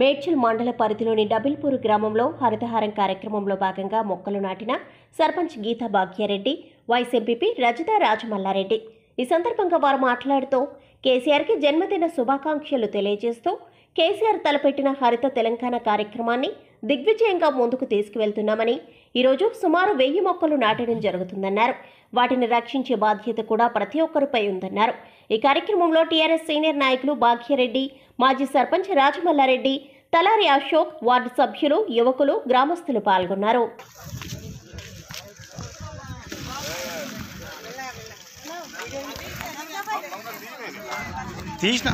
మేడ్చల్ మండల పరిధిలోని డబిల్పూర్ గ్రామంలో హరితహారం కార్యక్రమంలో భాగంగా మొక్కలు నాటిన సర్పంచ్ గీతా భాగ్యారెడ్డి వైస్ ఎంపీపీ రజిత రాజమల్లారెడ్డి. ఈ సందర్భంగా వారు మాట్లాడుతూ కేసీఆర్కి జన్మదిన శుభాకాంక్షలు తెలియజేస్తూ కేసీఆర్ తలపెట్టిన హరిత తెలంగాణ కార్యక్రమాన్ని దిగ్విజయంగా ముందుకు తీసుకువెళ్తున్నామని ఈరోజు సుమారు వెయ్యి మొక్కలు నాటడం జరుగుతుందన్నారు. వాటిని రక్షించే బాధ్యత కూడా ప్రతి ఒక్కరిపై ఉందన్నారు. ఈ కార్యక్రమంలో టీఆర్ఎస్ సీనియర్ నాయకులు భాగ్యరెడ్డి మాజీ సర్పంచ్ రాజమల్లారెడ్డి తలారి అశోక్ వార్డు సభ్యులు యువకులు గ్రామస్తులు పాల్గొన్నారు. తీసిన.